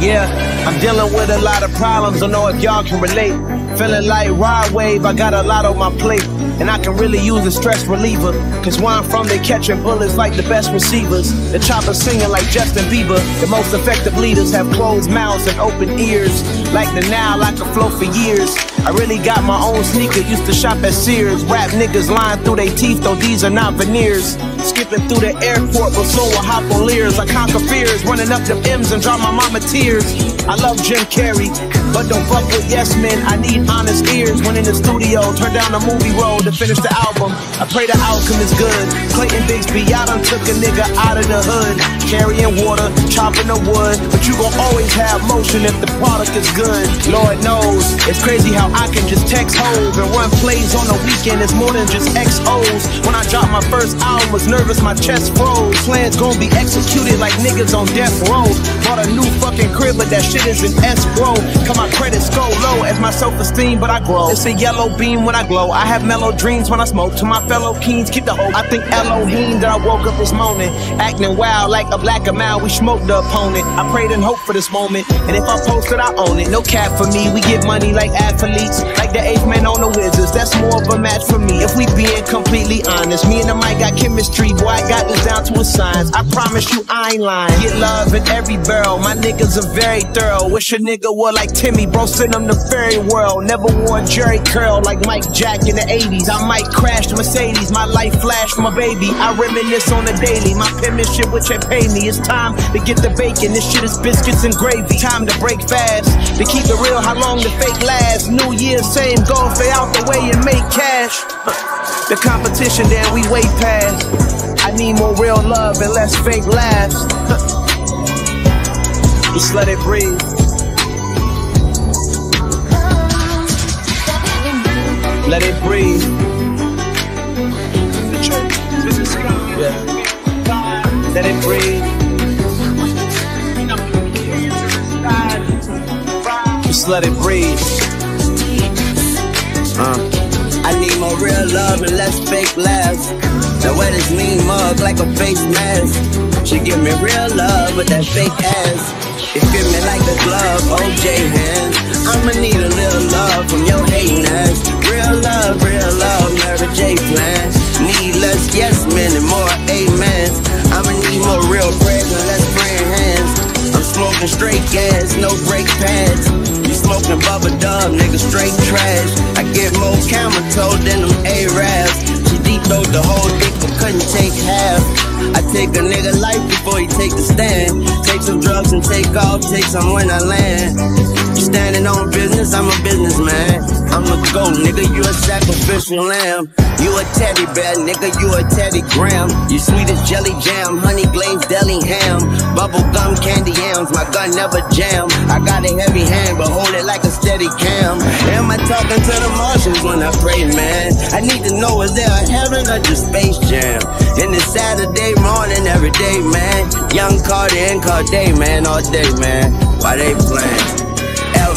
Yeah, I'm dealing with a lot of problems. Don't know if y'all can relate. Feeling like Rod Wave, I got a lot on my plate. And I can really use a stress reliever. Cause where I'm from, they catching bullets like the best receivers. The chopper singing like Justin Bieber. The most effective leaders have closed mouths and open ears. Like the now, I can flow for years. I really got my own sneaker, used to shop at Sears. Rap niggas lying through their teeth, though these are not veneers. Skipping through the airport, but so will hop on Lears. I conquer fears, running up them M's and draw my mama tears. I love Jim Carrey, but don't fuck with yes men. I need honest ears when in the studio. Turn down the movie roll to finish the album. I pray the outcome is good. Clayton Bigsby, I done took a nigga out of the hood. Carrying water, chopping the wood. But you gon' always have motion if the product is good. Lord knows, it's crazy how I can just text hoes and run plays on the weekend. It's more than just XOs. When I dropped my first album, was nervous, my chest froze. Plans gon' be executed like niggas on death row. Bought a new fucking crib, but that shit is an escrow. Cause my credits go low as my self-esteem, but I grow. It's a yellow beam when I glow. I have mellow dreams when I smoke. To my fellow kings, keep the hope. I think Elohim that I woke up this morning, acting wild like a black mile. We smoked the opponent. I prayed and hoped for this moment, and if I post it, I own it. No cap for me. We get money like athletes, like the eighth man on the Wizards. That's more of a match for me. If we being completely honest, me and the mic got chemistry. Boy, I got this down to a science. I promise you, I ain't lying. Get love in every barrel. My niggas are very thorough. Wish a nigga were like Timmy, bro. Send him to fairy world. Never wore Jerry curl like Mike Jack in the 80s. I might crash the Mercedes. My life flash my baby. I reminisce on the daily. My penmanship, which ain't pay me. It's time to get the bacon. This shit is biscuits and gravy. Time to break fast. To keep it real, how long the fake lasts. New Year, same goal. Stay out the way and make cash. The competition, that we way past. I need more real love and less fake laughs. Just let it breathe. Let it breathe. Let it breathe. Just let it breathe. And less fake laughs. Now wear this mean mug like a face mask. She give me real love with that fake ass. It fit me like a glove, OJ hands. I'ma need a little love from your hating ass. Real love, real love, Mary J plans. Need less yes men and more amens. I'ma need more real prayers and less praying hands. I'm smoking straight gas, no brake pads. You smoking bubble dub, nigga, straight trash. I get more camera toe take a nigga life before he take the stand. Take some drugs and take off, take some when I land. Standing on business, I'm a businessman. Goat, nigga, you a sacrificial lamb. You a teddy bear, nigga, you a Teddy Graham. You sweet as jelly jam, honey glazed deli ham. Bubble gum candy yams, my gun never jam. I got a heavy hand, but hold it like a steady cam. Am I talking to the Martians when I pray, man? I need to know is there a heaven or just space jam? And it's Saturday morning every day, man. Young Carter and Cordae, man, all day, man. Why they playing?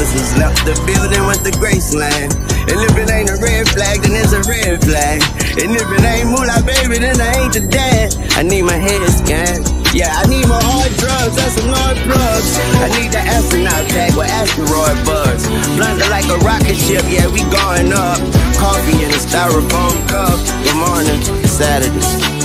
Elvis left the building with the Graceland. And if it ain't a red flag, then it's a red flag. And if it ain't moolah, baby, then I ain't the dad. I need my head scanned. Yeah, I need my hard drugs, that's some hard drugs. I need the astronaut tag with asteroid bugs. Blunder like a rocket ship, yeah, we going up. Coffee in a styrofoam cup. Good morning, Saturday.